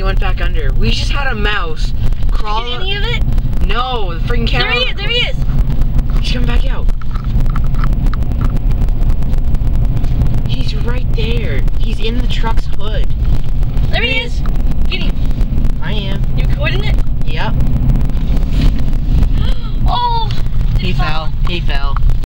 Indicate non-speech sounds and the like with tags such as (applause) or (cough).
he went back under. We just had a mouse crawl. Did any of it? No, the freaking There he is, there he is. He's coming back out. He's right there. He's in the truck's hood. There he is. Get him. I am. You recording it? Yep. (gasps) Oh! He fell. He fell.